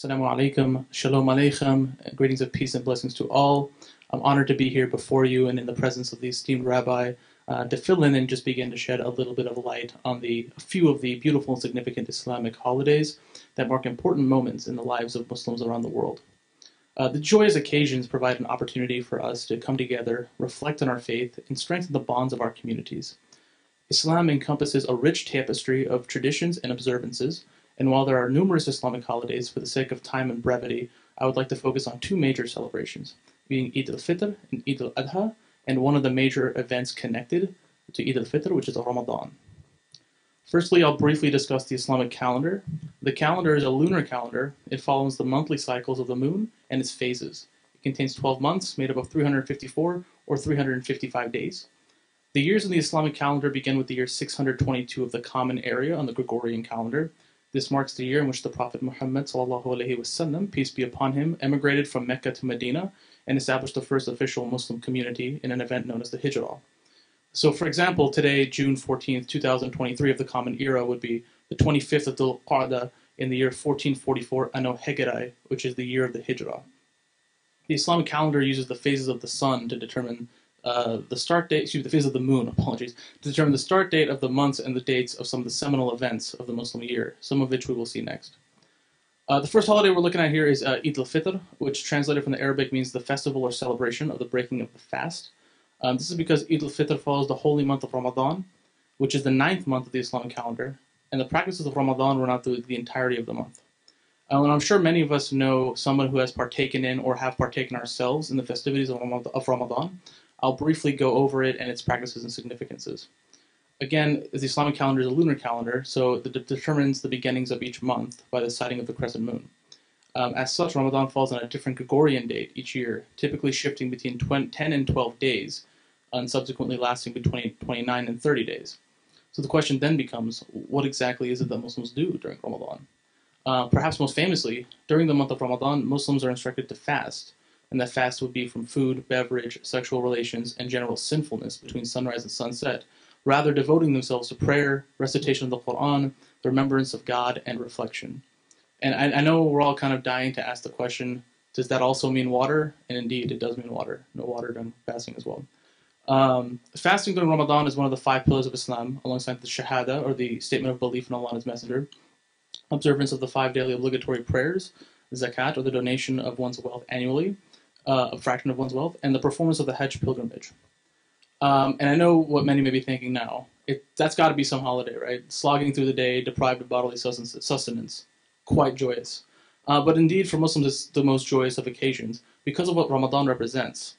Assalamu alaikum, shalom aleichem, greetings of peace and blessings to all. I'm honored to be here before you and in the presence of the esteemed rabbi uh, to fill in and just begin to shed a little bit of light on the a few of the beautiful and significant Islamic holidays that mark important moments in the lives of Muslims around the world. Uh, the joyous occasions provide an opportunity for us to come together, reflect on our faith, and strengthen the bonds of our communities. Islam encompasses a rich tapestry of traditions and observances, and while there are numerous Islamic holidays, for the sake of time and brevity, I would like to focus on two major celebrations, being Eid al-Fitr and Eid al-Adha, and one of the major events connected to Eid al-Fitr, which is Ramadan. Firstly, I'll briefly discuss the Islamic calendar. The calendar is a lunar calendar. It follows the monthly cycles of the moon and its phases. It contains 12 months made up of 354 or 355 days. The years in the Islamic calendar begin with the year 622 of the Common Era on the Gregorian calendar. This marks the year in which the Prophet Muhammad wasallam, peace be upon him, emigrated from Mecca to Medina and established the first official Muslim community in an event known as the Hijrah. So, for example, today, June 14th, 2023 of the Common Era would be the 25th of Dhul Qa'dah in the year 1444 Anno Hegirae, which is the year of the Hijrah. The Islamic calendar uses the phases of the sun to determine uh, the start date, excuse me, the phase of the moon, apologies, to determine the start date of the months and the dates of some of the seminal events of the Muslim year, some of which we will see next. Uh, the first holiday we're looking at here is uh, Eid al-Fitr, which translated from the Arabic means the festival or celebration of the breaking of the fast. Um, this is because Eid al-Fitr follows the holy month of Ramadan, which is the ninth month of the Islamic calendar, and the practices of Ramadan run out through the entirety of the month. Uh, and I'm sure many of us know someone who has partaken in or have partaken ourselves in the festivities of Ramadan. I'll briefly go over it and its practices and significances. Again, the Islamic calendar is a lunar calendar, so it determines the beginnings of each month by the sighting of the crescent moon. Um, as such, Ramadan falls on a different Gregorian date each year, typically shifting between 10 and 12 days, and subsequently lasting between 29 and 30 days. So the question then becomes, what exactly is it that Muslims do during Ramadan? Uh, perhaps most famously, during the month of Ramadan, Muslims are instructed to fast, and that fast would be from food, beverage, sexual relations, and general sinfulness between sunrise and sunset, rather devoting themselves to prayer, recitation of the Quran, the remembrance of God, and reflection. And I, I, know we're all kind of dying to ask the question, does that also mean water? And indeed, it does mean water. No water during fasting as well. Um, fasting during Ramadan is one of the five pillars of Islam, alongside the Shahada, or the statement of belief in Allah and His Messenger, observance of the five daily obligatory prayers, zakat, or the donation of one's wealth annually, uh, a fraction of one's wealth, and the performance of the Hajj pilgrimage. Um, and I know what many may be thinking now. It, that's got to be some holiday, right? Slogging through the day, deprived of bodily sustenance. Quite joyous. Uh, but indeed, for Muslims, it's the most joyous of occasions because of what Ramadan represents.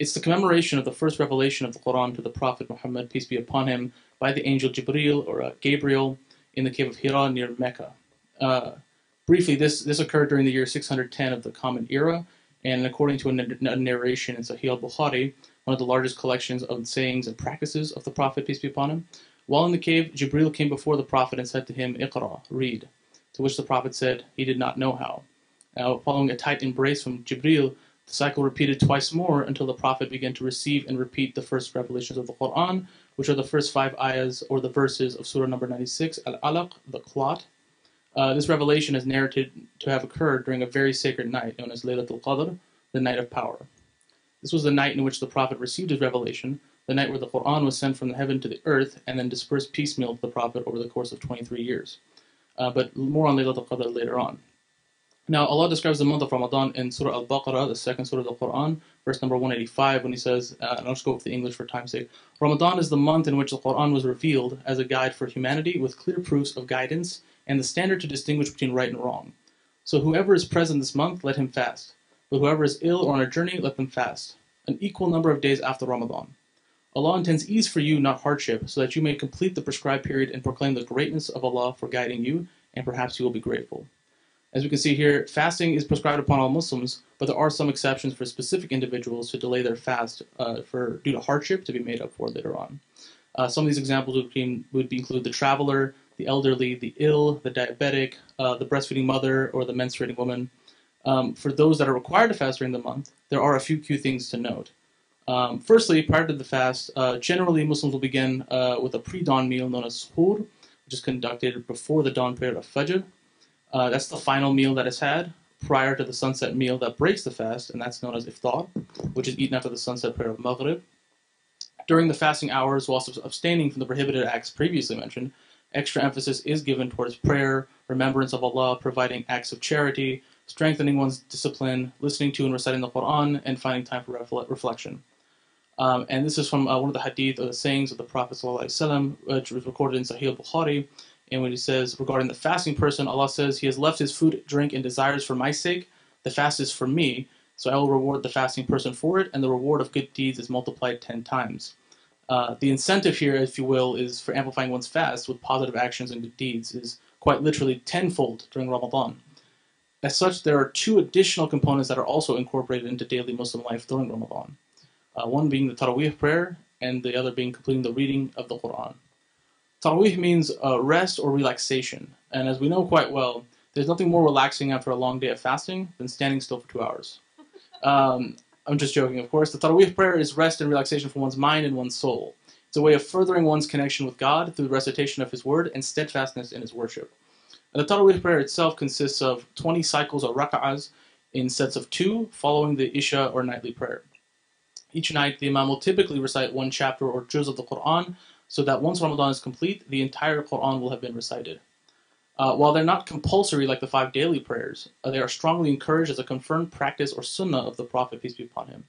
It's the commemoration of the first revelation of the Quran to the Prophet Muhammad, peace be upon him, by the angel Jibril or uh, Gabriel in the cave of Hira near Mecca. Uh, briefly, this, this occurred during the year 610 of the Common Era, and according to a, narration in Sahih al-Bukhari, one of the largest collections of sayings and practices of the Prophet, peace be upon him. While in the cave, Jibril came before the Prophet and said to him, Iqra, read. To which the Prophet said he did not know how. Now, following a tight embrace from Jibril, the cycle repeated twice more until the Prophet began to receive and repeat the first revelations of the Quran, which are the first five ayahs or the verses of Surah number 96, Al Alaq, the clot. Uh, this revelation is narrated to have occurred during a very sacred night known as Laylatul Qadr, the night of power. This was the night in which the Prophet received his revelation, the night where the Quran was sent from the heaven to the earth and then dispersed piecemeal to the Prophet over the course of 23 years. Uh, but more on Laylatul Qadr later on. Now, Allah describes the month of Ramadan in Surah Al Baqarah, the second surah of the Quran, verse number 185, when He says, uh, and I'll just go with the English for time's sake Ramadan is the month in which the Quran was revealed as a guide for humanity with clear proofs of guidance and the standard to distinguish between right and wrong. So, whoever is present this month, let him fast. But whoever is ill or on a journey, let them fast, an equal number of days after Ramadan. Allah intends ease for you, not hardship, so that you may complete the prescribed period and proclaim the greatness of Allah for guiding you, and perhaps you will be grateful. As we can see here, fasting is prescribed upon all Muslims, but there are some exceptions for specific individuals to delay their fast uh, for due to hardship to be made up for later on. Uh, some of these examples would, be, would include the traveler, the elderly, the ill, the diabetic, uh, the breastfeeding mother, or the menstruating woman. Um, for those that are required to fast during the month, there are a few key things to note. Um, firstly, prior to the fast, uh, generally Muslims will begin uh, with a pre-dawn meal known as suhoor, which is conducted before the dawn prayer of Fajr. Uh, that's the final meal that is had prior to the sunset meal that breaks the fast, and that's known as iftar, which is eaten after the sunset prayer of Maghrib. During the fasting hours, whilst abstaining from the prohibited acts previously mentioned, extra emphasis is given towards prayer, remembrance of Allah, providing acts of charity, strengthening one's discipline, listening to and reciting the Quran, and finding time for reflection. Um, and this is from uh, one of the hadith or the sayings of the Prophet ﷺ, which was recorded in Sahih Bukhari. And when he says regarding the fasting person, Allah says, He has left his food, drink, and desires for my sake. The fast is for me, so I will reward the fasting person for it, and the reward of good deeds is multiplied ten times. Uh, the incentive here, if you will, is for amplifying one's fast with positive actions and good deeds, is quite literally tenfold during Ramadan. As such, there are two additional components that are also incorporated into daily Muslim life during Ramadan uh, one being the Taraweeh prayer, and the other being completing the reading of the Quran. Taraweeh means uh, rest or relaxation, and as we know quite well, there's nothing more relaxing after a long day of fasting than standing still for two hours. Um, I'm just joking, of course. The Taraweeh prayer is rest and relaxation for one's mind and one's soul. It's a way of furthering one's connection with God through the recitation of His Word and steadfastness in His worship. And the Taraweeh prayer itself consists of 20 cycles or rak'ahs in sets of two following the Isha or nightly prayer. Each night, the Imam will typically recite one chapter or juz of the Quran, so that once Ramadan is complete, the entire Quran will have been recited. Uh, while they're not compulsory like the five daily prayers, uh, they are strongly encouraged as a confirmed practice or sunnah of the Prophet, peace be upon him.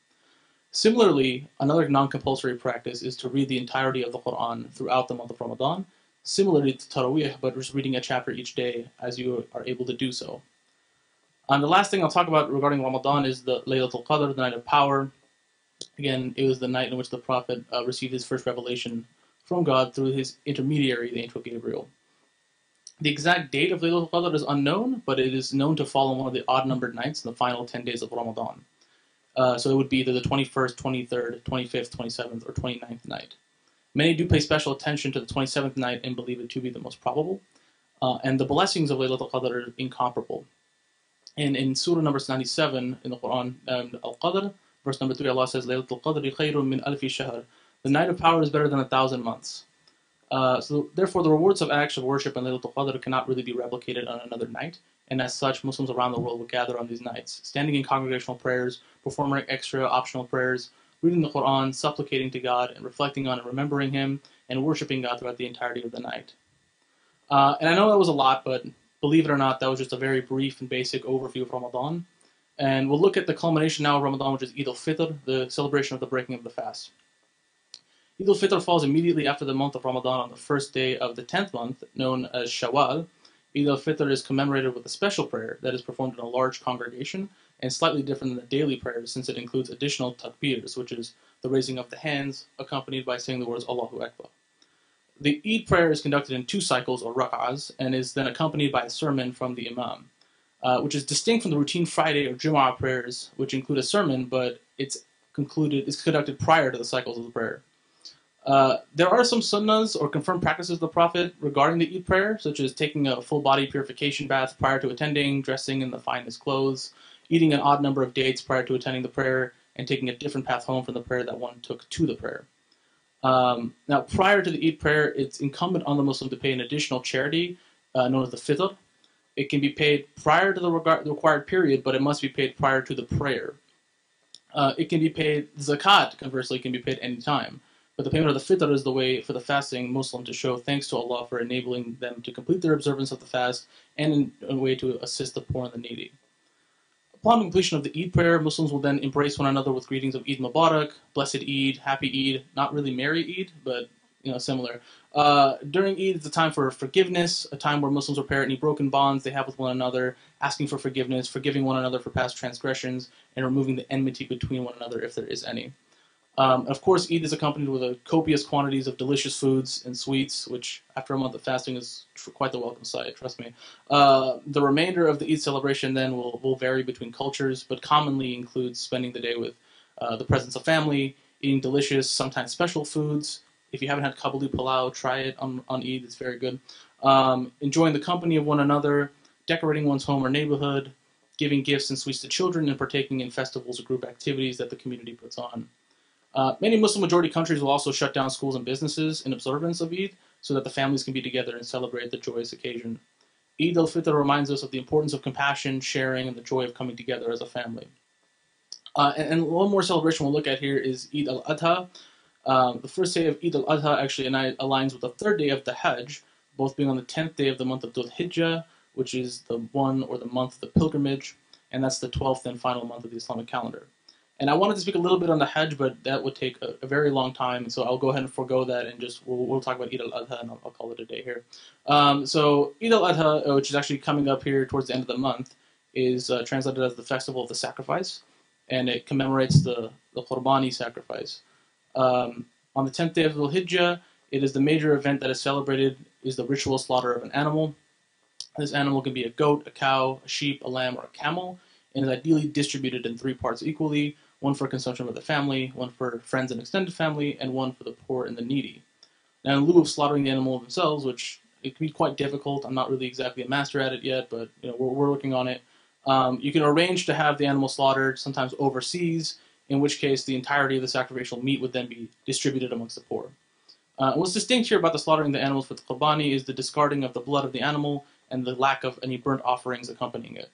Similarly, another non compulsory practice is to read the entirety of the Quran throughout the month of Ramadan, similarly to Taraweeh, but just reading a chapter each day as you are able to do so. And the last thing I'll talk about regarding Ramadan is the Laylatul Qadr, the night of power, Again, it was the night in which the prophet uh, received his first revelation from God through his intermediary, the angel Gabriel. The exact date of Laylatul Qadr is unknown, but it is known to fall on one of the odd numbered nights in the final 10 days of Ramadan. Uh, so it would be either the 21st, 23rd, 25th, 27th, or 29th night. Many do pay special attention to the 27th night and believe it to be the most probable. Uh, and the blessings of Laylatul Qadr are incomparable. And in Surah number 97 in the Quran, um, Al Qadr, Verse number 3, Allah says, Laylatul khayrun min alfi shahr. The night of power is better than a thousand months. Uh, so therefore, the rewards of acts of worship and Laylatul Qadr cannot really be replicated on another night. And as such, Muslims around the world will gather on these nights, standing in congregational prayers, performing extra optional prayers, reading the Quran, supplicating to God, and reflecting on and remembering Him, and worshiping God throughout the entirety of the night. Uh, and I know that was a lot, but believe it or not, that was just a very brief and basic overview of Ramadan. And we'll look at the culmination now of Ramadan, which is Eid al-Fitr, the celebration of the breaking of the fast. Eid al-Fitr falls immediately after the month of Ramadan on the first day of the 10th month, known as Shawwal. Eid al-Fitr is commemorated with a special prayer that is performed in a large congregation and slightly different than the daily prayers since it includes additional takbirs, which is the raising of the hands accompanied by saying the words Allahu Akbar. The Eid prayer is conducted in two cycles or rak'ahs and is then accompanied by a sermon from the Imam uh, which is distinct from the routine Friday or Jumu'ah prayers, which include a sermon, but it's concluded it's conducted prior to the cycles of the prayer. Uh, there are some sunnahs or confirmed practices of the Prophet regarding the Eid prayer, such as taking a full body purification bath prior to attending, dressing in the finest clothes, eating an odd number of dates prior to attending the prayer, and taking a different path home from the prayer that one took to the prayer. Um, now, prior to the Eid prayer, it's incumbent on the Muslim to pay an additional charity uh, known as the fitr, it can be paid prior to the, required period, but it must be paid prior to the prayer. Uh, it can be paid, zakat, conversely, can be paid any time. But the payment of the fitr is the way for the fasting Muslim to show thanks to Allah for enabling them to complete their observance of the fast and in a way to assist the poor and the needy. Upon completion of the Eid prayer, Muslims will then embrace one another with greetings of Eid Mubarak, Blessed Eid, Happy Eid, not really Merry Eid, but you know similar. Uh, during Eid, it's a time for forgiveness, a time where Muslims repair any broken bonds they have with one another, asking for forgiveness, forgiving one another for past transgressions, and removing the enmity between one another if there is any. Um, of course, Eid is accompanied with a copious quantities of delicious foods and sweets, which after a month of fasting is quite the welcome sight, trust me. Uh, the remainder of the Eid celebration then will, will vary between cultures, but commonly includes spending the day with uh, the presence of family, eating delicious, sometimes special foods, if you haven't had kabuli palau, try it on, on Eid. It's very good. Um, enjoying the company of one another, decorating one's home or neighborhood, giving gifts and sweets to children, and partaking in festivals or group activities that the community puts on. Uh, many Muslim majority countries will also shut down schools and businesses in observance of Eid so that the families can be together and celebrate the joyous occasion. Eid al-Fitr reminds us of the importance of compassion, sharing, and the joy of coming together as a family. Uh, and, and, one more celebration we'll look at here is Eid al-Adha. Um, the first day of Eid al-Adha actually aligns with the third day of the Hajj, both being on the 10th day of the month of Dhul Hijjah, which is the one or the month of the pilgrimage, and that's the 12th and final month of the Islamic calendar. And I wanted to speak a little bit on the Hajj, but that would take a, a very long time, so I'll go ahead and forego that and just we'll, we'll talk about Eid al-Adha and I'll, I'll, call it a day here. Um, so Eid al-Adha, uh, which is actually coming up here towards the end of the month, is uh, translated as the festival of the sacrifice, and it commemorates the the Qurbani sacrifice. Um, on the 10th day of Dhul Hijjah, it is the major event that is celebrated is the ritual slaughter of an animal. This animal can be a goat, a cow, a sheep, a lamb, or a camel, and is ideally distributed in three parts equally, one for consumption by the family, one for friends and extended family, and one for the poor and the needy. Now, in lieu of slaughtering the animal themselves, which it can be quite difficult, I'm not really exactly a master at it yet, but you know we're, we're working on it. Um, you can arrange to have the animal slaughtered, sometimes overseas, in which case the entirety of the sacrificial meat would then be distributed amongst the poor. Uh, what's distinct here about the slaughtering of the animals for the qurbani is the discarding of the blood of the animal and the lack of any burnt offerings accompanying it.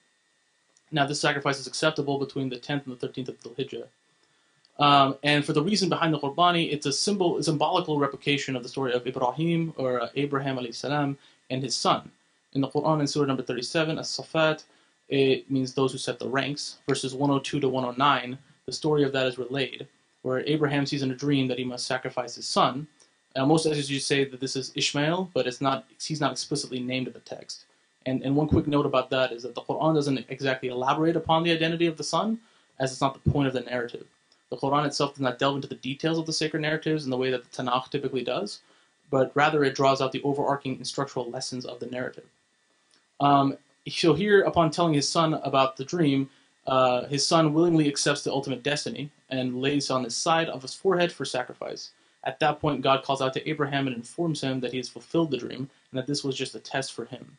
Now, this sacrifice is acceptable between the 10th and the 13th of Dhul Hijjah. Um, and for the reason behind the Qurbani, it's a symbol, a symbolical replication of the story of Ibrahim or uh, Abraham salam and his son. In the Quran, in Surah number 37, As-Safat, it means those who set the ranks. Verses 102 to 109, the story of that is relayed, where Abraham sees in a dream that he must sacrifice his son. Now, most you say that this is Ishmael, but it's not. He's not explicitly named in the text. And, and one quick note about that is that the Quran doesn't exactly elaborate upon the identity of the son, as it's not the point of the narrative. The Quran itself does not delve into the details of the sacred narratives in the way that the Tanakh typically does, but rather it draws out the overarching instructional lessons of the narrative. Um, so here, upon telling his son about the dream, uh, his son willingly accepts the ultimate destiny and lays on his side of his forehead for sacrifice. At that point, God calls out to Abraham and informs him that he has fulfilled the dream and that this was just a test for him.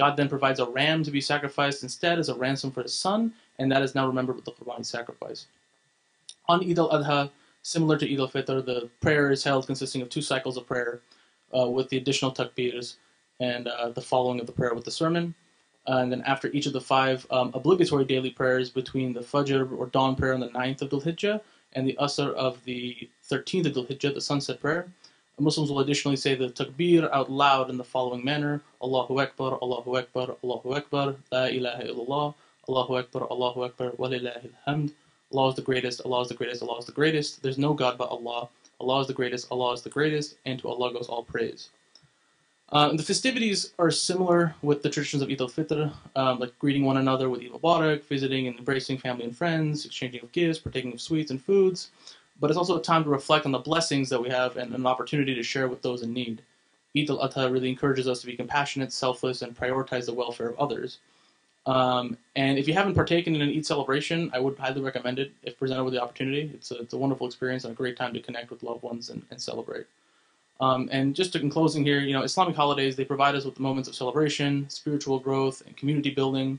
God then provides a ram to be sacrificed instead as a ransom for his son, and that is now remembered with the Qurbani sacrifice. On Eid al-Adha, similar to Eid al-Fitr, the prayer is held consisting of two cycles of prayer uh, with the additional takbirs and uh, the following of the prayer with the sermon. Uh, and then after each of the five um, obligatory daily prayers between the Fajr or dawn prayer on the 9th of Dhul Hijjah and the Asr of the 13th of Dhul Hijjah, the sunset prayer, Muslims will additionally say the takbir out loud in the following manner Allahu Akbar, Allahu Akbar, Allahu Akbar, La ilaha illallah, Allahu Akbar, Allahu Akbar, walillahi alhamd. Allah is the greatest, Allah is the greatest, Allah is the greatest. There's no God but Allah. Allah is the greatest, Allah is the greatest, and to Allah goes all praise. Uh, the festivities are similar with the traditions of Eid al-Fitr, um, like greeting one another with Eid Mubarak, visiting and embracing family and friends, exchanging of gifts, partaking of sweets and foods but it's also a time to reflect on the blessings that we have and an opportunity to share with those in need. Eid al-Adha really encourages us to be compassionate, selfless, and prioritize the welfare of others. Um, and if you haven't partaken in an Eid celebration, I would highly recommend it if presented with the opportunity. It's a, it's a wonderful experience and a great time to connect with loved ones and, and celebrate. Um, and just in closing here, you know, Islamic holidays, they provide us with moments of celebration, spiritual growth, and community building.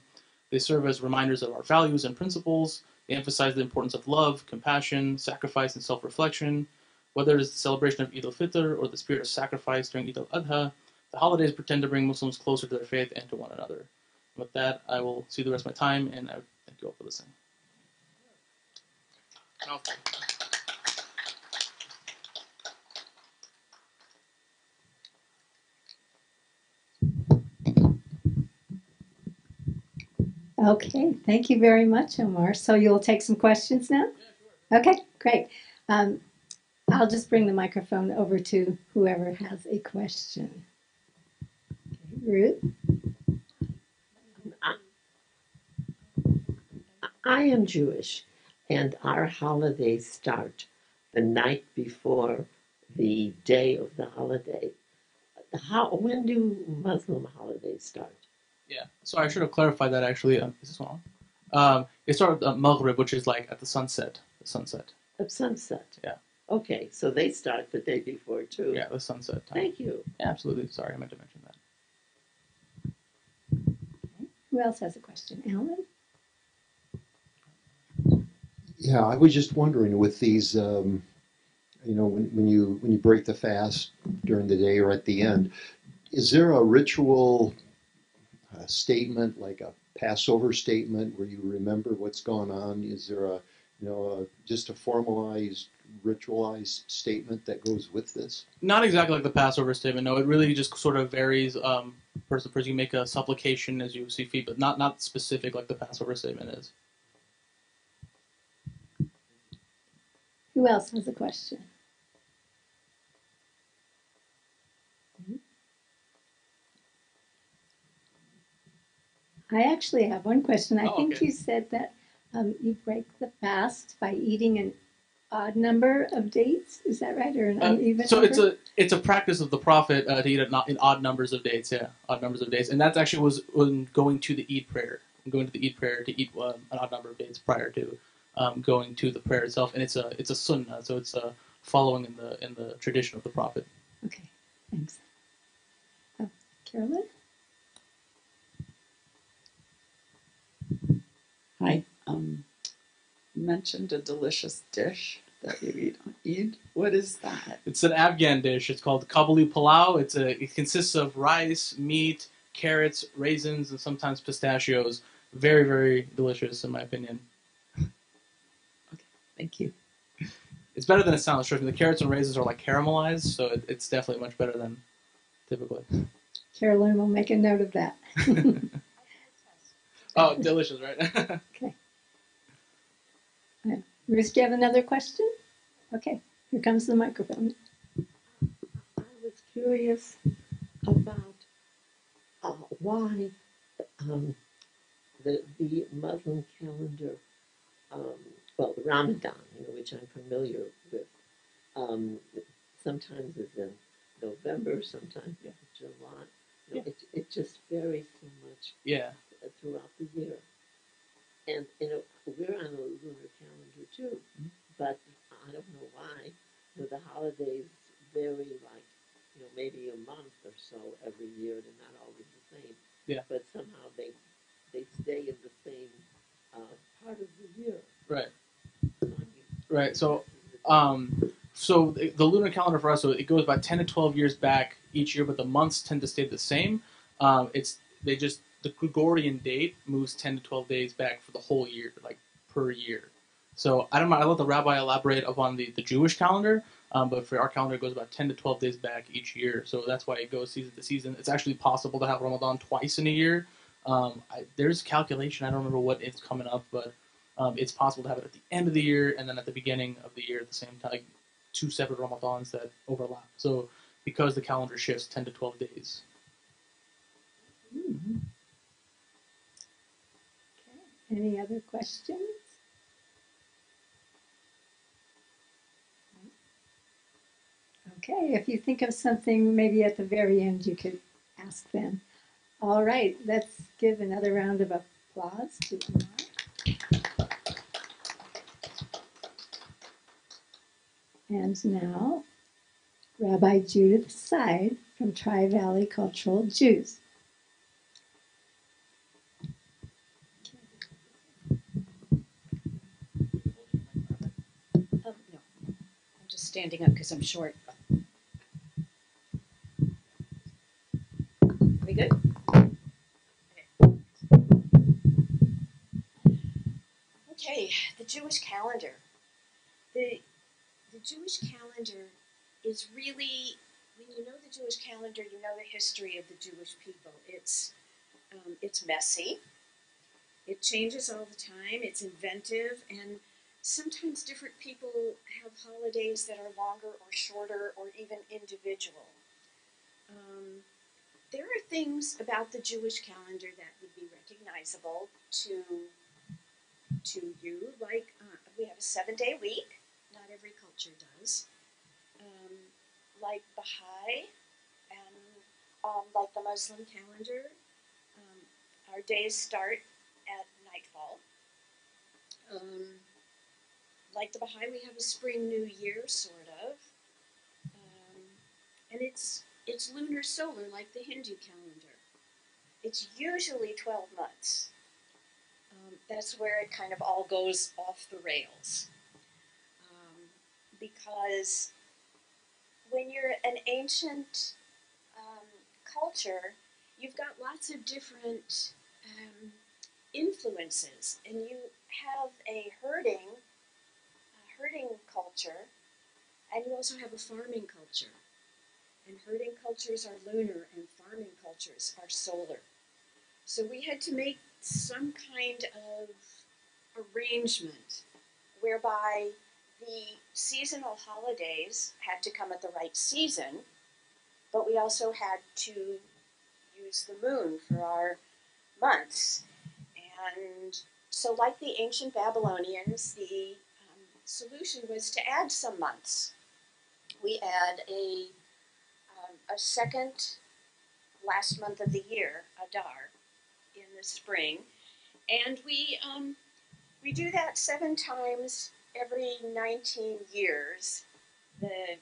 They serve as reminders of our values and principles, they emphasize the importance of love, compassion, sacrifice, and self reflection. Whether it is the celebration of Eid al Fitr or the spirit of sacrifice during Eid al Adha, the holidays pretend to bring Muslims closer to their faith and to one another. With that, I will see the rest of my time, and I thank you all for listening. Okay, thank you very much, Omar. So you'll take some questions now? Okay, great. Um, I'll just bring the microphone over to whoever has a question. Ruth? I am Jewish, and our holidays start the night before the day of the holiday. How, when do Muslim holidays start? Yeah. So I should have clarified that actually. Um, is this one on? Um, it started with uh, Maghrib, which is like at the sunset. The sunset. At sunset. Yeah. Okay, so they start the day before too. Yeah, the sunset time. Thank you. Yeah, absolutely. Sorry, I meant to mention that. Who else has a question? Alan? Yeah, I was just wondering with these, um, you know, when, when you when you break the fast during the day or at the end, is there a ritual a statement, like a Passover statement, where you remember what's gone on? Is there a, you know, a, just a formalized, ritualized statement that goes with this? Not exactly like the Passover statement. No, it really just sort of varies. Um, person to person, you make a supplication as you see fit, but not not specific like the Passover statement is. Who else has a question? I actually have one question. I Oh, think okay. you said that um, you break the fast by eating an odd number of dates. Is that right, or an Uh, uneven so number? it's a it's a practice of the prophet uh, to eat at not in odd numbers of dates. Yeah, odd numbers of dates, and that actually was when going to the Eid prayer. Going to the Eid prayer to eat um, an odd number of dates prior to um, going to the prayer itself, and it's a it's a sunnah, so it's a following in the in the tradition of the prophet. Okay, thanks. Uh, Carolyn? Hi. Um, mentioned a delicious dish that you eat Eid. What is that? It's an Afghan dish. It's called kabuli palau. It's a it consists of rice, meat, carrots, raisins, and sometimes pistachios. Very very delicious in my opinion. Okay, thank you. It's better than it sounds. Trust me. The carrots and raisins are like caramelized, so it, it's definitely much better than typically. Carolyn will make a note of that. Oh, delicious, right? Okay. Ruth, do you have another question? Okay, here comes the microphone. I was curious about uh, why um, the the Muslim calendar, um, well, Ramadan, you know, which I'm familiar with, um, sometimes is in November, sometimes Yeah. in July. You know, it, it just varies so much yeah, uh, throughout the year. And you know, we're on a lunar calendar too, Mhm. but I don't know why. You know, the holidays vary like you know maybe a month or so every year. They're not always the same. Yeah. But somehow they they stay in the same uh, part of the year. right, So, I mean, right. So, um, so the, the lunar calendar for us, so it goes about ten to twelve years back each year, but the months tend to stay the same. Um, it's they just the Gregorian date moves ten to twelve days back for the whole year, like per year. So I don't know. I let the rabbi elaborate upon the, the Jewish calendar, um, but for our calendar, it goes about ten to twelve days back each year. So that's why it goes season to season. It's actually possible to have Ramadan twice in a year. Um, I, there's calculation. I don't remember what it's coming up, but um, it's possible to have it at the end of the year and then at the beginning of the year at the same time. Like two separate Ramadans that overlap. So because the calendar shifts ten to twelve days. Okay. Any other questions? Okay, if you think of something maybe at the very end, you could ask them. All right, let's give another round of applause to Omar. And now, Rabbi Judith Seid from Tri Valley Cultural Jews. Oh, no. I'm just standing up because I'm short. We good? Okay, the Jewish calendar. The the Jewish calendar is really when you know the Jewish calendar, you know the history of the Jewish people. It's um, it's messy. It changes all the time. It's inventive, and sometimes different people have holidays that are longer or shorter or even individual. Um, there are things about the Jewish calendar that would be recognizable to to you, like uh, we have a seven day week. Not every culture does. Um, like Baha'i and um, like the Muslim calendar, um, our days start at nightfall. Um, like the Baha'i, we have a spring new year, sort of. Um, and it's it's lunar solar, like the Hindu calendar. It's usually 12 months. Um, that's where it kind of all goes off the rails. Um, because when you're an ancient um, culture, you've got lots of different um, influences, and you have a herding, herding culture, and you also have a farming culture. And herding cultures are lunar, and farming cultures are solar. So we had to make some kind of arrangement whereby the seasonal holidays had to come at the right season, but we also had to use the moon for our months. And so, like the ancient Babylonians, the solution was to add some months. We add a, um, a second last month of the year, Adar, in the spring, and we um, we do that seven times every 19 years. The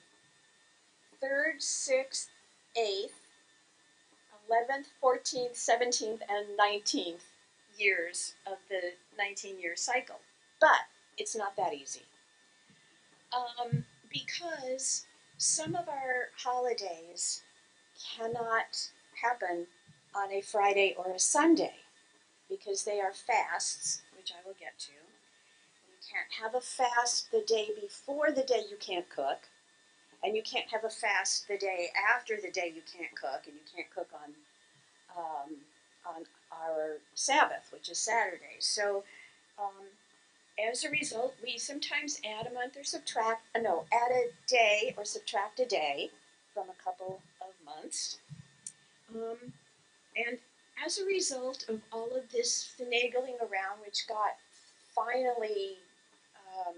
third, sixth, eighth, 11th, 14th, 17th, and 19th years of the 19 year cycle. But it's not that easy. Um, because some of our holidays cannot happen on a Friday or a Sunday because they are fasts, which I will get to. You can't have a fast the day before the day you can't cook, and you can't have a fast the day after the day you can't cook, and you can't cook on um, on our Sabbath, which is Saturday. So, um, as a result, we sometimes add a month or subtract. Uh, no, add a day or subtract a day from a couple of months. Um, and as a result of all of this finagling around, which got finally um,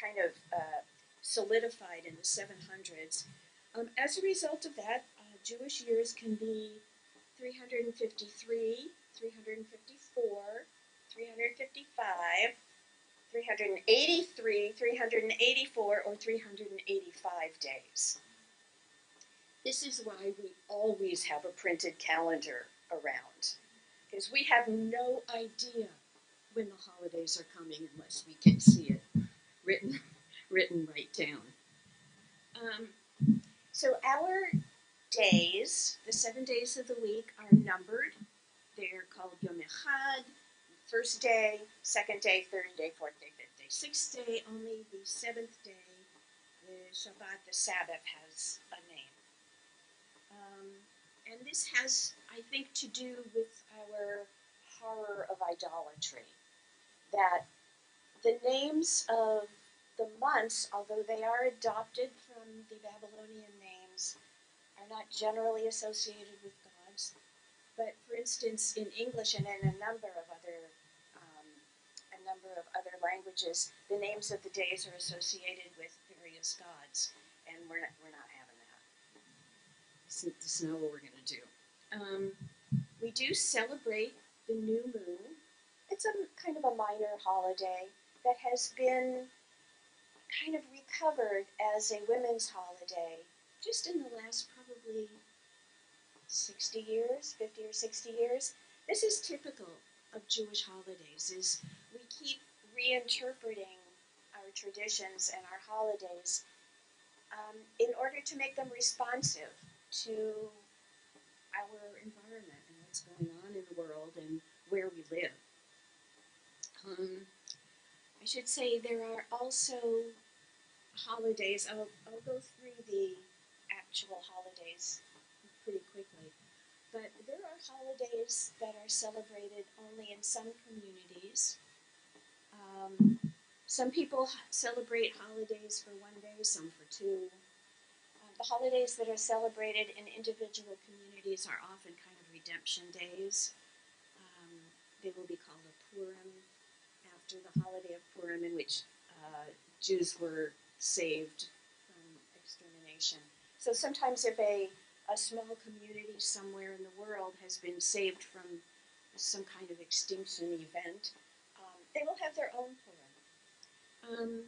kind of uh, solidified in the 700s, um, as a result of that, uh, Jewish years can be 353, 354, 355, 383, 384, or 385 days. This is why we always have a printed calendar around, because we have no idea when the holidays are coming unless we can see it written, written right down. Um, so our days, the seven days of the week, are numbered. They're called Yom Echad, first day, second day, third day, fourth day, fifth day, sixth day. Only the seventh day, the Shabbat, the Sabbath, has a name. Um, and this has, I think, to do with our horror of idolatry. That the names of the months, although they are adopted from the Babylonian names, are not generally associated with gods. But for instance, in English and in a number of other number of other languages, the names of the days are associated with various gods, and we're not, we're not having that. This is- this is not what we're going to do. Um, we do celebrate the new moon. It's a kind of a minor holiday that has been kind of recovered as a women's holiday just in the last probably 60 years, 50 or 60 years. This is typical of Jewish holidays is we keep reinterpreting our traditions and our holidays um, in order to make them responsive to our environment and what's going on in the world and where we live. Um, I should say there are also holidays. I'll, I'll go through the actual holidays pretty quickly. But there are holidays that are celebrated only in some communities. Um, some people celebrate holidays for one day, some for two. Uh, the holidays that are celebrated in individual communities are often kind of redemption days. Um, they will be called a Purim after the holiday of Purim, in which uh, Jews were saved from extermination. So sometimes, if a, a small community somewhere in the world has been saved from some kind of extinction event, um, they will have their own Purim. Um,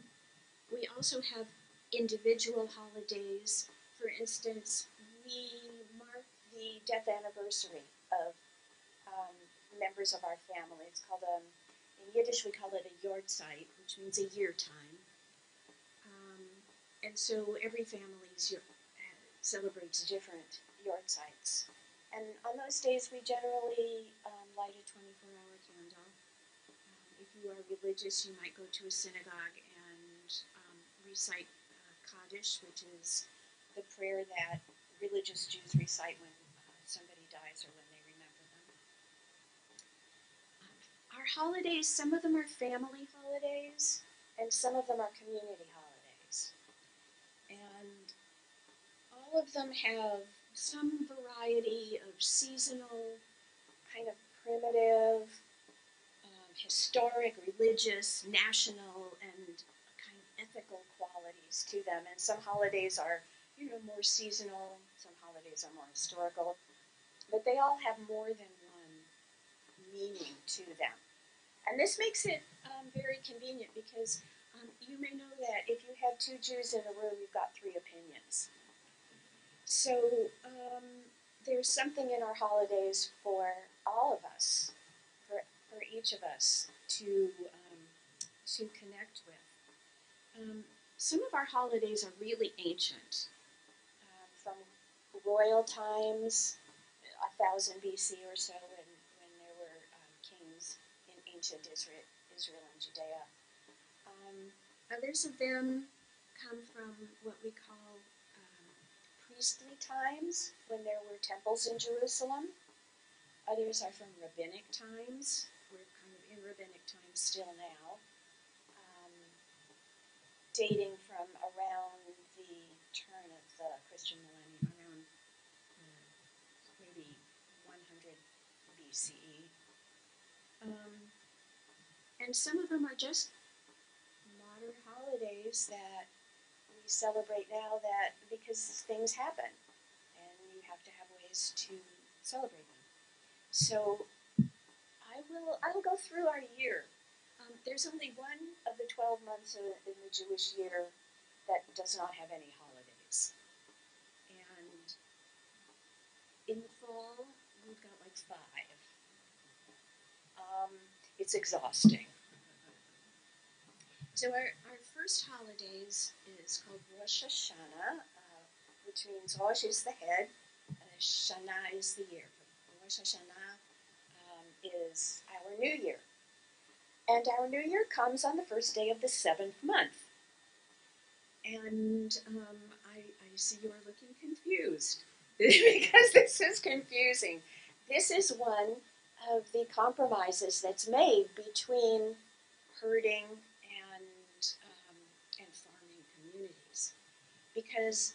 we also have individual holidays. For instance, we mark the death anniversary of um, members of our family. It's called a, in Yiddish we call it a Yortzeit, which means a year time. Um, and so every family is, uh, celebrates different Yortzeits. and on those days, we generally um, light a 24 hour candle. Um, if you are religious, you might go to a synagogue and um, recite uh, Kaddish, which is the prayer that religious Jews recite when uh, somebody dies or when they remember them. Um, our holidays, some of them are family holidays, and some of them are community holidays. And all of them have some variety of seasonal, kind of primitive, um, historic, religious, national, and kind of ethical qualities to them. And some holidays are, you know, more seasonal. Some holidays are more historical, but they all have more than one meaning to them. And this makes it um, very convenient because um, you may know that if you have two Jews in a room, you've got three. So um, there's something in our holidays for all of us, for, for each of us to um, to connect with. Um, some of our holidays are really ancient, uh, from royal times, a thousand BC or so, when, when there were um, kings in ancient Israel, Israel and Judea. Um, others of them come from what we call priestly times, when there were temples in Jerusalem. Others are from rabbinic times. We're kind of in rabbinic times still now, um, dating from around the turn of the Christian millennium, around uh, maybe 100 BCE. Um, and some of them are just modern holidays that we celebrate now that because things happen and you have to have ways to celebrate them. So I will I will go through our year. Um, there's only one of the 12 months in, in the Jewish year that does not have any holidays. And in the fall, we've got like five. Um, it's exhausting. So our, our first holidays is called Rosh Hashanah, uh, which means Rosh is the head, and Shana is the year. Rosh Hashanah um, is our new year. And our new year comes on the first day of the seventh month. And um, I, I see you are looking confused because this is confusing. This is one of the compromises that's made between herding and um, and farming communities, because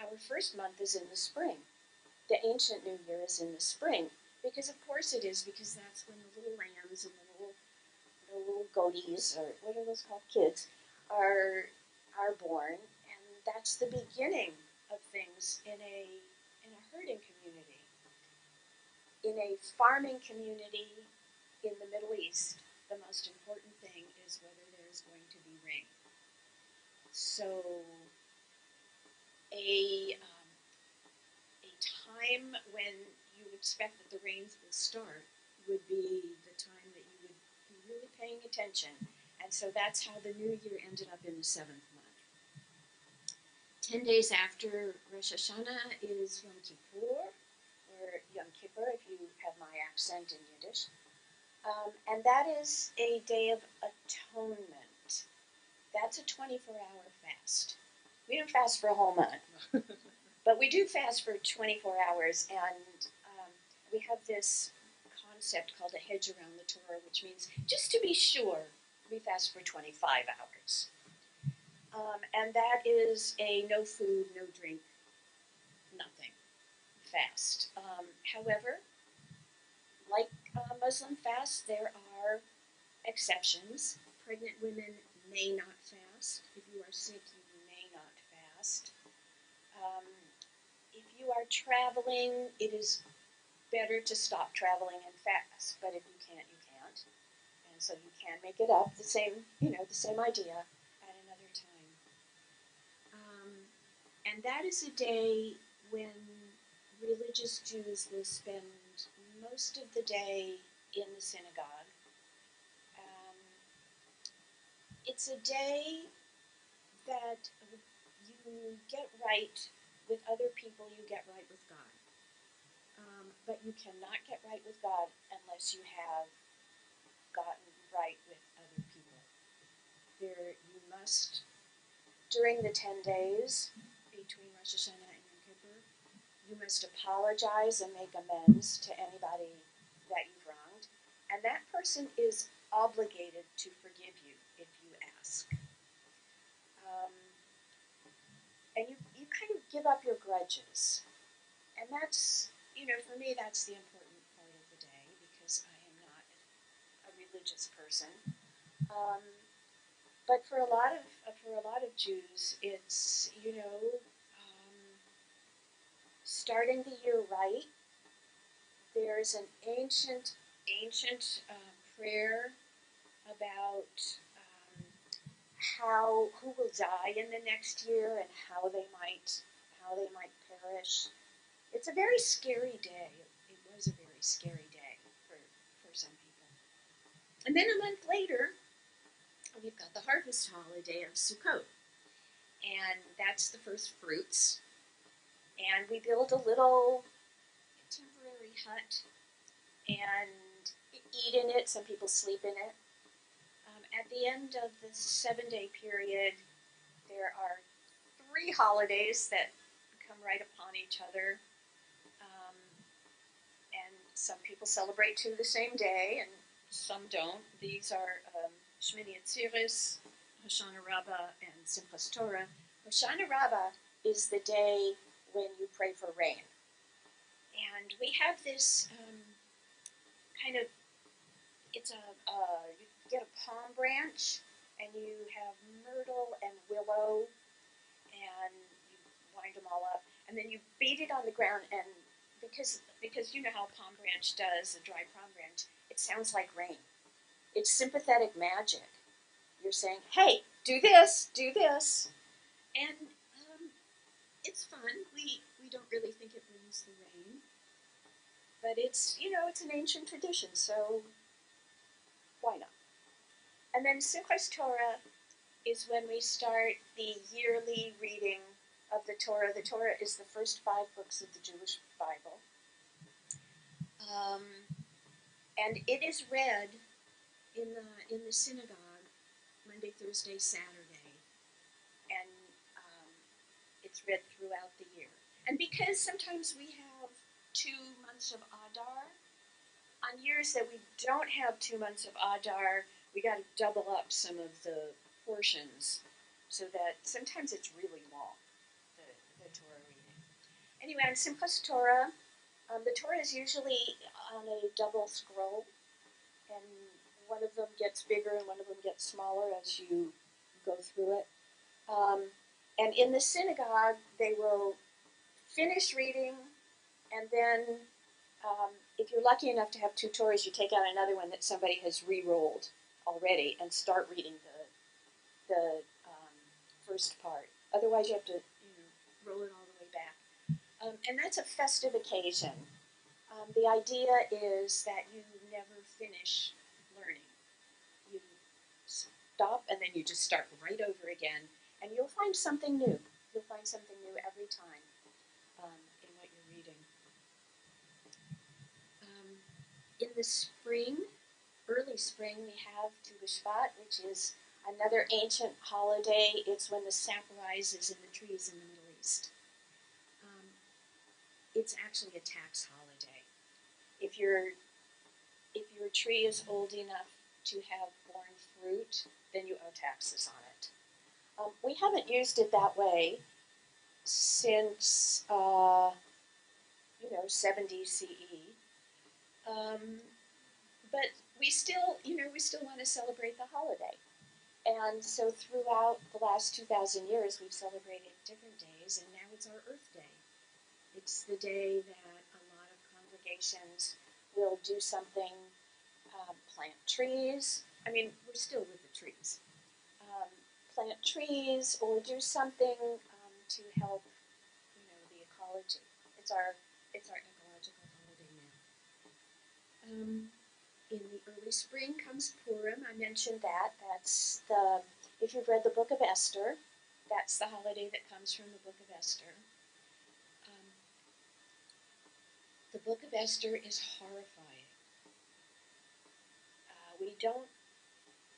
our first month is in the spring. The ancient New Year is in the spring, because of course it is, because that's when the little lambs and the little the little goaties or what are those called kids are are born, and that's the beginning of things in a in a herding community. In a farming community in the Middle East, the most important thing is whether there is going to be rain. So, a um, a time when you expect that the rains will start would be the time that you would be really paying attention, and so that's how the new year ended up in the seventh month. Ten days after Rosh Hashanah is Yom Kippur, or Yom Kippur if you have my accent in Yiddish. Um, and that is a day of atonement. That's a 24 hour fast. We don't fast for a whole month, but we do fast for 24 hours, and um, we have this concept called a hedge around the Torah, which means just to be sure, we fast for 25 hours. Um, and that is a no food, no drink, nothing fast. Um, however, like uh, Muslim fasts, there are exceptions. Pregnant women may not fast. If you are sick, you Um, if you are traveling, it is better to stop traveling and fast. But if you can't, you can't. And so you can make it up. The same, you know, the same idea at another time. Um, and that is a day when religious Jews will spend most of the day in the synagogue. Um, it's a day that you get right with other people, you get right with God. Um, but you cannot get right with God unless you have gotten right with other people. There, you must, during the 10 days between Rosh Hashanah and Yom Kippur, you must apologize and make amends to anybody that you've wronged. And that person is obligated to forgive you you ask. Um, and you, you kind of give up your grudges. And that's, you know, for me, that's the important part of the day because I am not a religious person. Um, but for a lot of uh, for a lot of Jews, it's you know um, starting the year right. There's an ancient ancient uh, prayer about um, how who will die in the next year and how they might how they might perish. It's a very scary day. It was a very scary day for, for some people. And then a month later, we've got the harvest holiday of Sukkot. And that's the first fruits. And we build a little temporary hut and eat in it. Some people sleep in it. Um, at the end of the seven day period, there are three holidays that right upon each other. Um, and some people celebrate two the same day, and some don't. These are um, Shmini Atzeres, Hoshana Rabbah, and Simchas Torah. Hoshana Rabbah is the day when you pray for rain. And we have this um, kind of, it's a, uh, you get a palm branch, and you have myrtle and willow, and you wind them all up, and then you beat it on the ground, and because because you know how a palm branch does, a dry palm branch, it sounds like rain. It's sympathetic magic. You're saying, "Hey, do this, do this," and um, it's fun. We we don't really think it brings the rain, but it's you know it's an ancient tradition, so why not? And then Simchas Torah is when we start the yearly reading of the Torah. The Torah is the first five books of the Jewish Bible. Um, and it is read in the in the synagogue Monday, Thursday, Saturday, and um, it's read throughout the year. And because sometimes we have two months of Adar, on years that we don't have two months of Adar, we got to double up some of the portions so that sometimes it's really long, the, the Torah reading. Anyway, on Simchas Torah, um, the Torah is usually on a double scroll, and one of them gets bigger and one of them gets smaller as you go through it. Um, and in the synagogue, they will finish reading, and then um, if you're lucky enough to have two Torahs, you take out another one that somebody has re-rolled already and start reading the the um, first part. Otherwise, you have to you know roll it all. Um, and that's a festive occasion. Um, the idea is that you never finish learning. You stop and then you just start right over again, and you'll find something new. You'll find something new every time um, in what you're reading. Um, in the spring, early spring, we have Tu B'Shvat, which is another ancient holiday. It's when the sap rises in the trees in the Middle East. It's actually a tax holiday. If your if your tree is old enough to have borne fruit, then you owe taxes on it. Um, we haven't used it that way since uh, you know 70 CE. Um, but we still, you know, we still want to celebrate the holiday. And so throughout the last 2,000 years, we've celebrated different days, and now it's our Earth Day. It's the day that a lot of congregations will do something, um, plant trees. I mean, we're still with the trees. Um, plant trees or do something um, to help, you know, the ecology. It's our it's our ecological holiday now. Um, in the early spring comes Purim. I mentioned that. That's the if you've read the Book of Esther, that's the holiday that comes from the Book of Esther. Um, The book of Esther is horrifying. Uh, we don't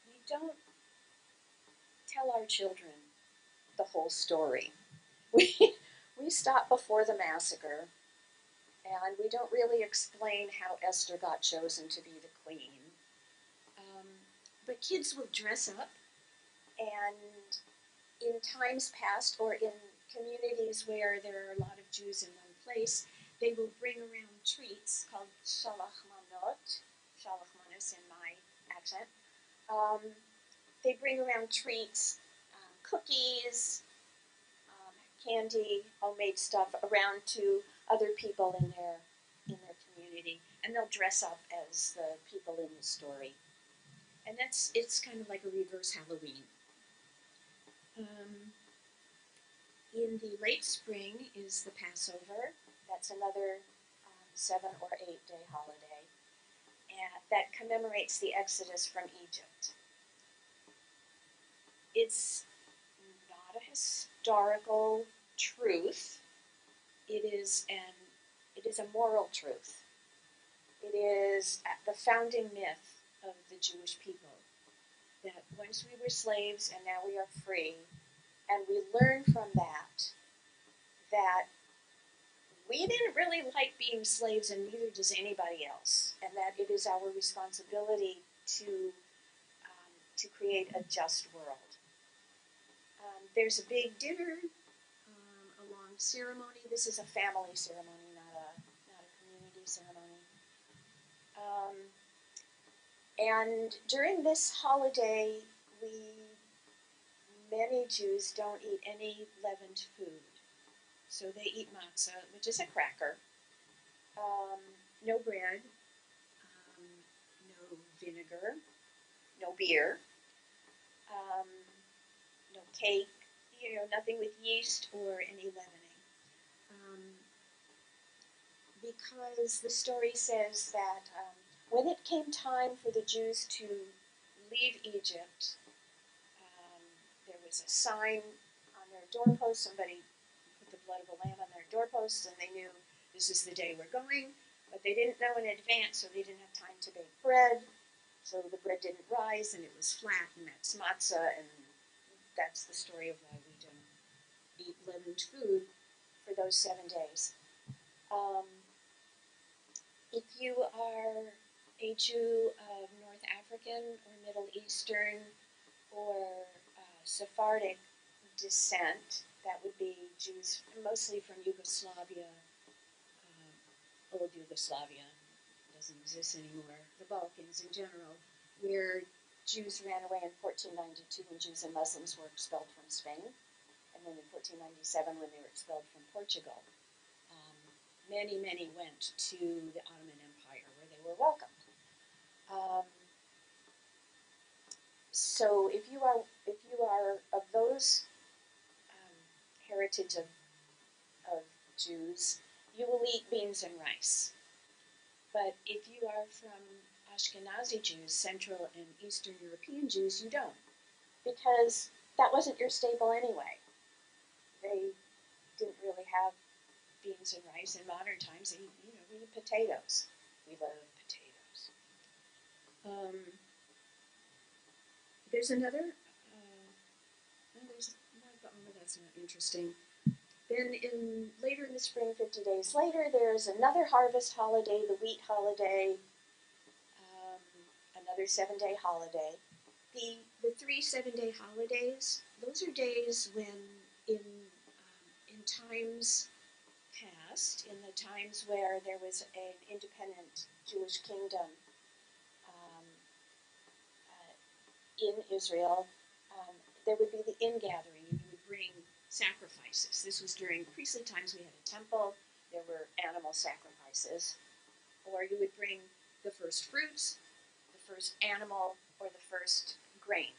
we don't tell our children the whole story. We we stop before the massacre, and we don't really explain how Esther got chosen to be the queen. Um, but kids will dress up, and in times past, or in communities where there are a lot of Jews in one place, they will bring around treats called shalachmanot. Shalachmanis in my accent. Um, they bring around treats, um, cookies, um, candy, homemade stuff around to other people in their in their community, and they'll dress up as the people in the story. And that's it's kind of like a reverse Halloween. Um, in the late spring is the Passover. That's another um, seven or eight day holiday and that commemorates the Exodus from Egypt. It's not a historical truth. It is an it is a moral truth. It is the founding myth of the Jewish people that once we were slaves and now we are free, and we learn from that that we didn't really like being slaves, and neither does anybody else, and that it is our responsibility to um, to create a just world. Um, there's a big dinner, um, a long ceremony. This is a family ceremony, not a not a community ceremony. Um, and during this holiday, we many Jews don't eat any leavened food. So they eat matzah, which is a cracker. Um, no bread, um, no vinegar, no beer, um, no cake, you know, nothing with yeast or any leavening. Um, because the story says that um, when it came time for the Jews to leave Egypt, um, there was a sign on their doorpost. Somebody blood of a lamb on their doorposts, and they knew this is the day we're going. But they didn't know in advance, so they didn't have time to bake bread. So the bread didn't rise, and it was flat, and that's matzah, and that's the story of why we don't eat leavened food for those seven days. Um, if you are a Jew of North African or Middle Eastern or uh, Sephardic descent, that would be Jews mostly from Yugoslavia, uh, old Yugoslavia, doesn't exist anymore, the Balkans in general, where Jews ran away in 1492 when Jews and Muslims were expelled from Spain, and then in 1497 when they were expelled from Portugal. Um, many, many went to the Ottoman Empire where they were welcomed. Um, so if you are if you are of those heritage of of Jews, you will eat beans and rice. But if you are from Ashkenazi Jews, Central and Eastern European Jews, you don't, because that wasn't your staple anyway. They didn't really have beans and rice in modern times. They, you know, we eat potatoes. We love potatoes. Um, there's another. Uh, well, there's oh, that's interesting. Then in later in the spring, fifty days later, there's another harvest holiday, the wheat holiday. Um, another seven-day holiday. The the three seven-day holidays. Those are days when in um, in times past, in the times where there was an independent Jewish kingdom um, uh, in Israel, um, there would be the ingathering, bring sacrifices. This was during priestly times. We had a temple. There were animal sacrifices, or you would bring the first fruits, the first animal, or the first grain.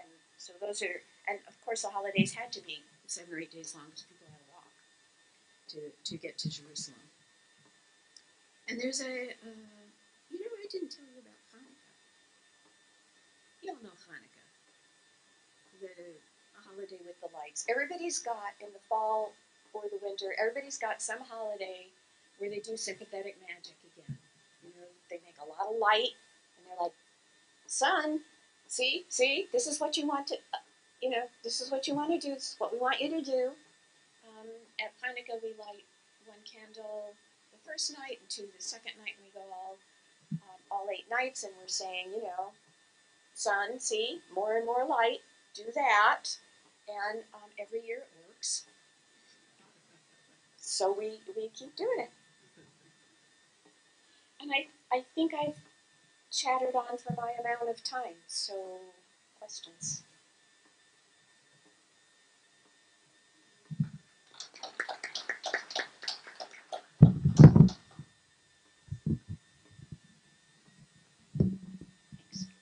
And so those are, and of course, the holidays had to be seven or eight days long because people had to walk to, to get to Jerusalem. And there's a, uh, you know, I didn't tell you about Hanukkah. You all know Hanukkah, the holiday with the lights. Everybody's got in the fall or the winter, everybody's got some holiday where they do sympathetic magic again. You know, they make a lot of light, and they're like, "Sun, see, see, this is what you want to, uh, you know, this is what you want to do. This is what we want you to do." Um, at Hanukkah, we light one candle the first night, and two the second night, and we go all um, all eight nights, and we're saying, you know, "Sun, see, more and more light. Do that." And um, every year it works. So we, we keep doing it. And I, I think I've chattered on for my amount of time. So, questions?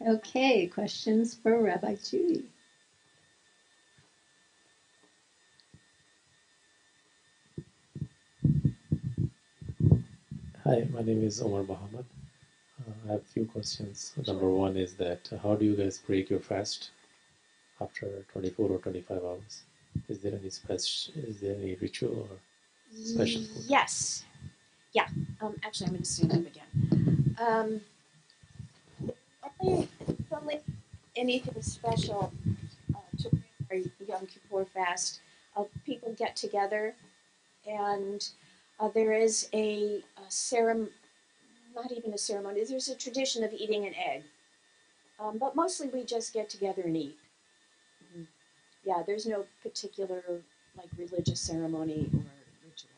Okay, questions for Rabbi Judy? Hi, my name is Omar Muhammad. Uh, I have a few questions. Number one is that uh, how do you guys break your fast after 24 or 25 hours? Is there any special? Is there any ritual or Special food. Yes. Yeah. Um, actually, I'm going to stand up again. Um, only anything special uh, to our Yom Kippur fast. Uh, people get together, and uh, there is a, a ceremony, not even a ceremony, there's a tradition of eating an egg. Um, but mostly we just get together and eat. Mhm. Yeah, there's no particular like religious ceremony or ritual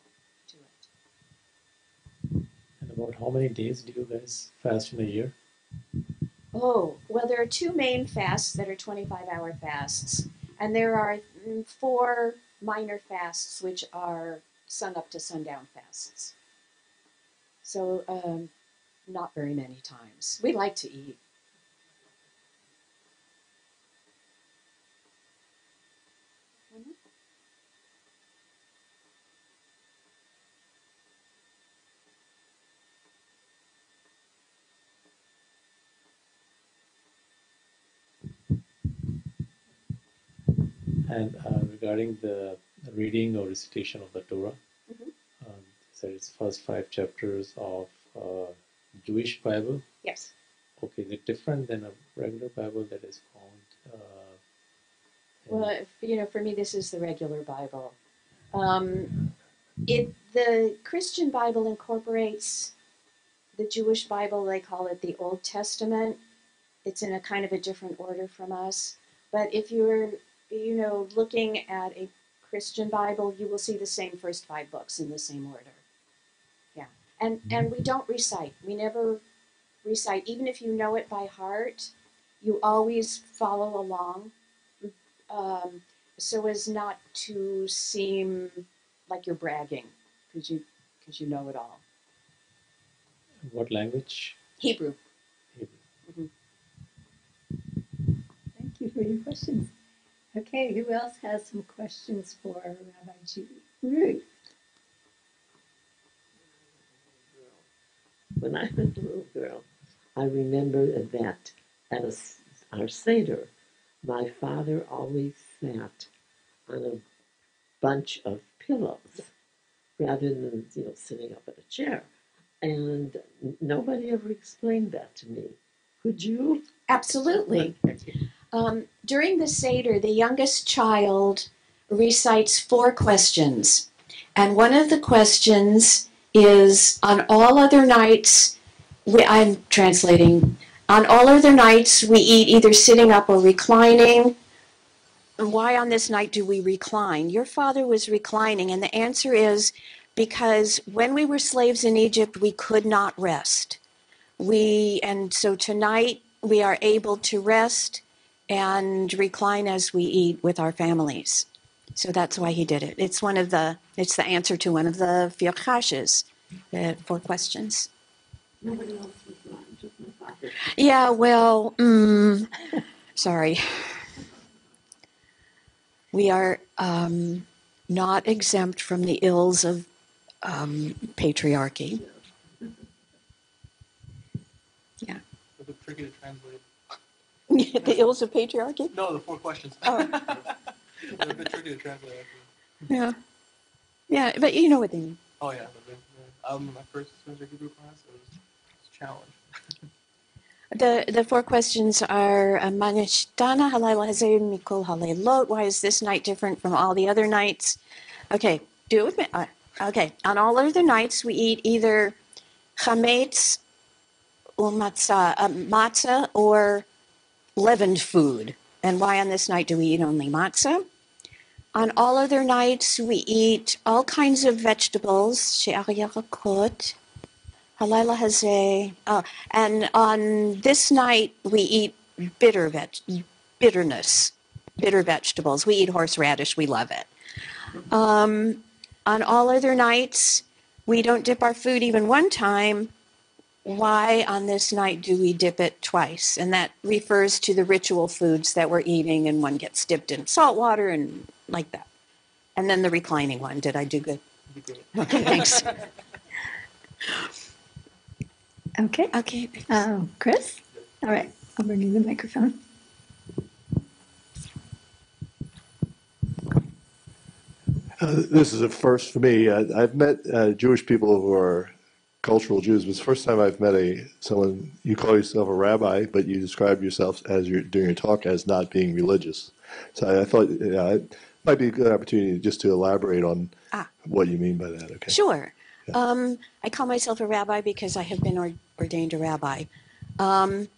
to it. and about how many days do you guys fast in a year? Oh, well, there are two main fasts that are 25 hour fasts, and there are mm, four minor fasts, which are sun up to sundown fasts. So, um, not very many times. We like to eat. Mhm. And uh, regarding the reading or recitation of the Torah, Mhm. um, so it's first five chapters of uh, Jewish Bible. Yes. Okay, is it different than a regular Bible that is found? Uh, Well, if- you know, for me, this is the regular Bible. Um, it the Christian Bible incorporates the Jewish Bible. They call it the Old Testament. It's in a kind of a different order from us. But if you're, you know, looking at a Christian Bible, you will see the same first five books in the same order. Yeah, and and we don't recite. We never recite, even if you know it by heart. You always follow along um, so as not to seem like you're bragging because you because you know it all. what language? Hebrew. Hebrew. Thank you for your questions. Okay, who else has some questions for Rabbi Judy? Ruth. When I was a little girl, I remember that at a our Seder, my father always sat on a bunch of pillows rather than, you know, sitting up in a chair. And nobody ever explained that to me. Could you? Absolutely. Um, during the Seder, the youngest child recites four questions. And one of the questions is on all other nights, we, I'm translating, on all other nights we eat either sitting up or reclining. And why on this night do we recline? Your father was reclining, and the answer is because when we were slaves in Egypt, we could not rest. We, and so tonight we are able to rest and recline as we eat with our families. So that's why he did it. It's one of the it's the answer to one of the fir kashes, the four questions. Nobody else was lying, just my. Yeah, well, mm, sorry. We are um, not exempt from the ills of um, patriarchy. A bit tricky to translate. the ills of patriarchy? No, the four questions. Oh. They're a bit tricky to translate. Actually. Yeah. Yeah, but you know what they mean. Oh yeah. Um, my first semester Hebrew class, it was, it was a challenge. The the four questions are uh, Manishtana Halayla Hazeh Mikol Halaylot. Why is this night different from all the other nights? Okay, do it with me. Uh, okay, on all other nights we eat either chametz or matzah, uh, matzah or leavened food. And why on this night do we eat only matzah? On all other nights we eat all kinds of vegetables. She'ar yarakot. Halayla hazeh. Oh, and on this night, we eat bitter veg, bitterness, bitter vegetables. We eat horseradish. We love it. Um, on all other nights, we don't dip our food even one time. Why on this night do we dip it twice? And that refers to the ritual foods that we're eating, and one gets dipped in salt water and like that. And then the reclining one. Did I do good? You did it. Okay, thanks. Okay. Okay. Um, Chris? All right. I'll bring you the microphone. Uh, this is a first for me. Uh, I've met uh, Jewish people who are cultural Jews, but it's the first time I've met a someone. You call yourself a rabbi, but you describe yourself as you're doing your talk as not being religious. So I, I thought yeah, it might be a good opportunity just to elaborate on Ah. what you mean by that. Okay. Sure. Yeah. Um, I call myself a rabbi because I have been or- ordained a rabbi. Um,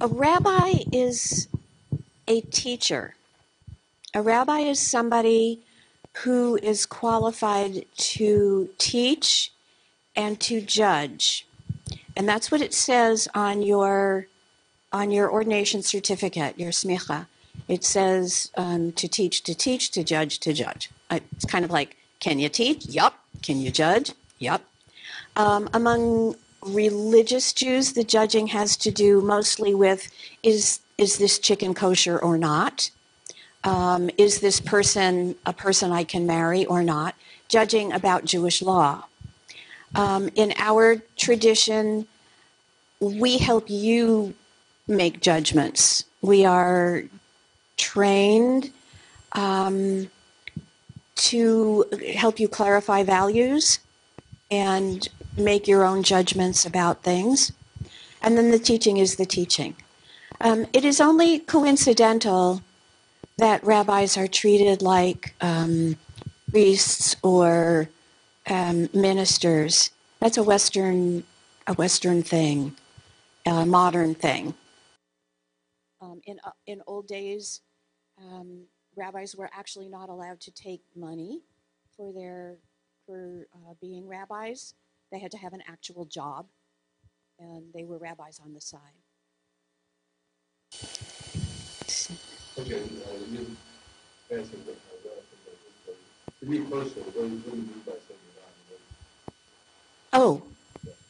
a rabbi is a teacher. A rabbi is somebody who is qualified to teach and to judge. And that's what it says on your on your ordination certificate, your smicha. It says um, to teach, to teach, to judge, to judge. It's kind of like, can you teach? Yup. Can you judge? Yup. Um, among religious Jews, the judging has to do mostly with is is this chicken kosher or not? Um, is this person a person I can marry or not? Judging about Jewish law. Um, in our tradition, we help you make judgments. We are trained um, to help you clarify values and make your own judgments about things. And then the teaching is the teaching. Um, it is only coincidental that rabbis are treated like um, priests or um, ministers. That's a Western, a Western thing, a modern thing. Um, in uh, in old days, um, rabbis were actually not allowed to take money for their for uh, being rabbis. They had to have an actual job, and they were rabbis on the side. Okay, uh, you answered the To me personally, what do you mean by saying Oh,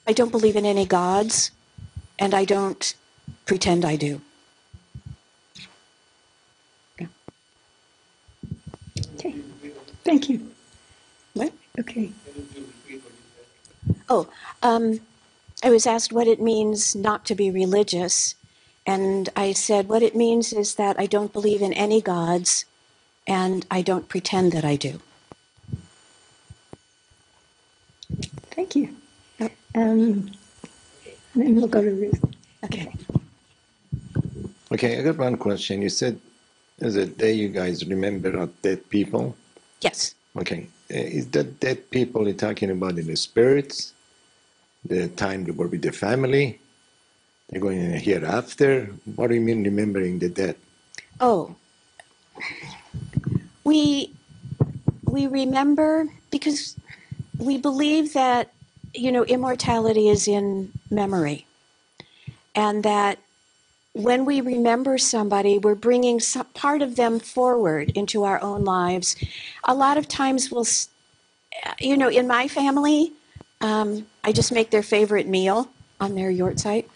I don't believe in any gods, and I don't pretend I do. Okay. Thank you. What? Okay. Oh, um, I was asked what it means not to be religious, and I said what it means is that I don't believe in any gods, and I don't pretend that I do. Thank you. Yep. Um, and then we'll go to Ruth. Okay. Okay, I got one question. You said there's a day you guys remember are dead people. Yes. Okay, uh, is that dead people you're talking about in the spirits? The time they were with the family? They're going in hereafter? What do you mean remembering the dead? Oh, we we remember because we believe that you know immortality is in memory, and that when we remember somebody, we're bringing some, part of them forward into our own lives. A lot of times, we'll, you know, in my family, um, I just make their favorite meal on their yahrzeit.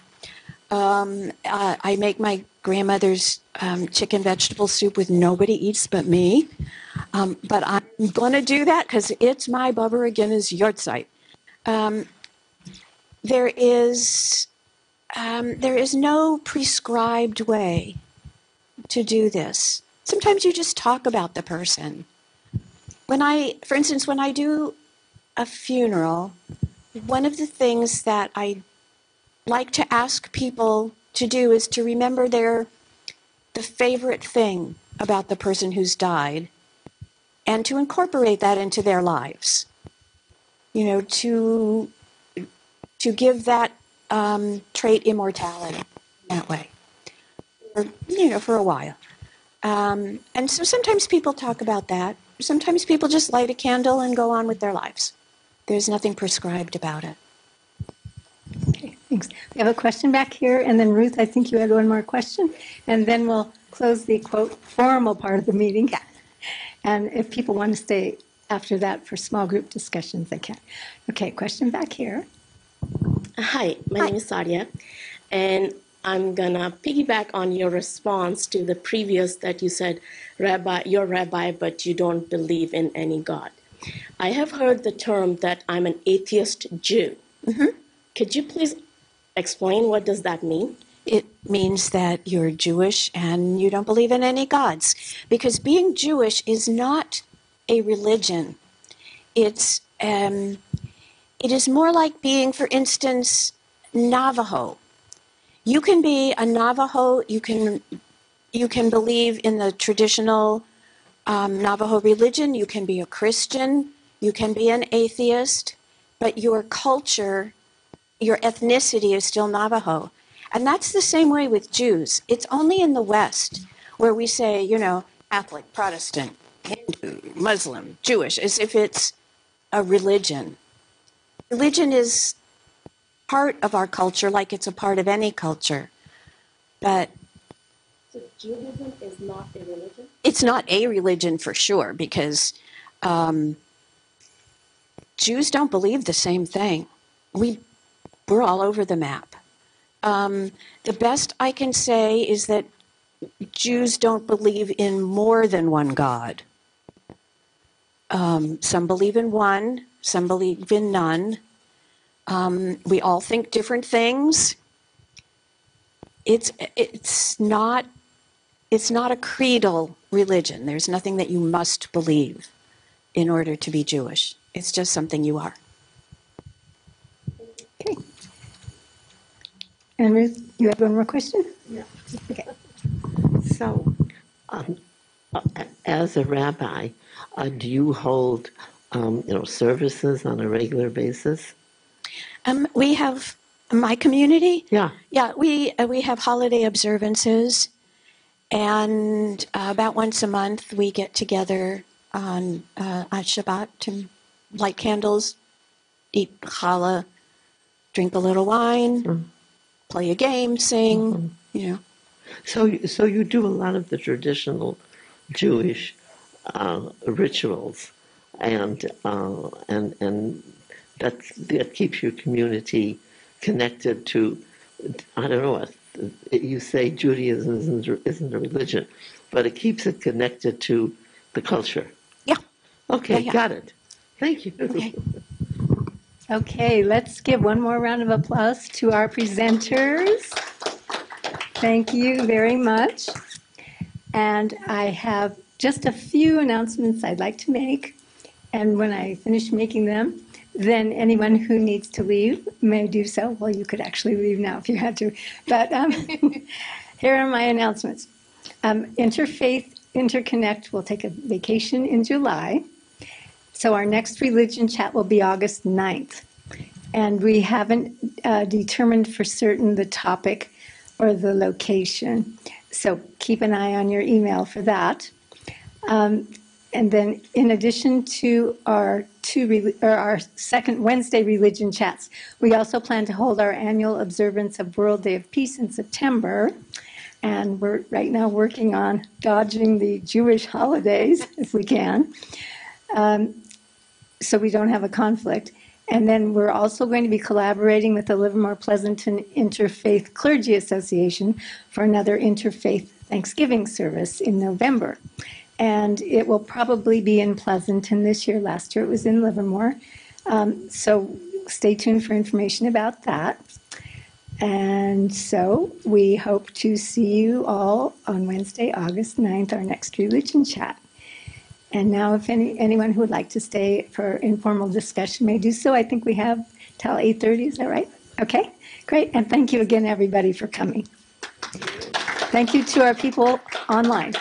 Um, uh, I make my grandmother's um, chicken vegetable soup with nobody eats but me. Um, but I'm going to do that because it's my Bubba Again's yahrzeit. Um, there is um, there is no prescribed way to do this. Sometimes you just talk about the person. When I, for instance, when I do a funeral, one of the things that I like to ask people to do is to remember their the favorite thing about the person who's died and to incorporate that into their lives. You know, to to give that um, trait immortality that way, or, you know, for a while. Um, and so sometimes people talk about that. Sometimes people just light a candle and go on with their lives. There's nothing prescribed about it. Thanks. We have a question back here, and then Ruth, I think you had one more question, and then we'll close the quote formal part of the meeting. And if people want to stay after that for small group discussions, they can. Okay, question back here. Hi, my Hi. name is Sadia, and I'm gonna piggyback on your response to the previous that you said, Rabbi, you're rabbi, but you don't believe in any God. I have heard the term that I'm an atheist Jew. Mm-hmm. Could you please explain what does that mean? It means that you're Jewish and you don't believe in any gods. Because being Jewish is not a religion. It's um, it is more like being, for instance, Navajo. You can be a Navajo. You can you can believe in the traditional um, Navajo religion. You can be a Christian. You can be an atheist. But your culture, your ethnicity is still Navajo. And that's the same way with Jews. It's only in the West where we say, you know, Catholic, Protestant, Hindu, Muslim, Jewish, as if it's a religion. Religion is part of our culture like it's a part of any culture. But So Judaism is not a religion? it's not a religion for sure because um, Jews don't believe the same thing. We we're all over the map. Um, the best I can say is that Jews don't believe in more than one God. Um, some believe in one, some believe in none. Um, we all think different things. It's it's not it's not a creedal religion. There's nothing that you must believe in order to be Jewish. It's just something you are. And Ruth, you have one more question? Yeah. Okay. So, um, as a rabbi, uh, do you hold, um, you know, services on a regular basis? Um, we have my community. Yeah. Yeah, we uh, we have holiday observances, and uh, about once a month we get together on uh, on Shabbat to light candles, eat challah, drink a little wine, play a game, sing. You know. So, you- so you do a lot of the traditional Jewish uh, rituals, and uh, and and that that keeps your community connected to. I don't know. What you say Judaism isn't, isn't a religion, but it keeps it connected to the culture. Yeah. Okay, Yeah, yeah. got it. Thank you. Okay. Okay, let's give one more round of applause to our presenters. Thank you very much. And I have just a few announcements I'd like to make. And when I finish making them, then anyone who needs to leave may do so. Well, you could actually leave now if you had to. But um, here are my announcements. Um, Interfaith Interconnect will take a vacation in July. So our next religion chat will be August 9th. And we haven't uh, determined for certain the topic or the location. So keep an eye on your email for that. Um, and then, in addition to our two or our second Wednesday religion chats, we also plan to hold our annual observance of World Day of Peace in September. And we're right now working on dodging the Jewish holidays if we can so we don't have a conflict. And then we're also going to be collaborating with the Livermore Pleasanton Interfaith Clergy Association for another interfaith Thanksgiving service in November. And it will probably be in Pleasanton this year. Last year it was in Livermore. Um, so stay tuned for information about that. And so we hope to see you all on Wednesday, August 9th, our next religion chat. And now if any, anyone who would like to stay for informal discussion may do so. I think we have till 8:30, is that right? Okay, great. And thank you again, everybody, for coming. Thank you to our people online.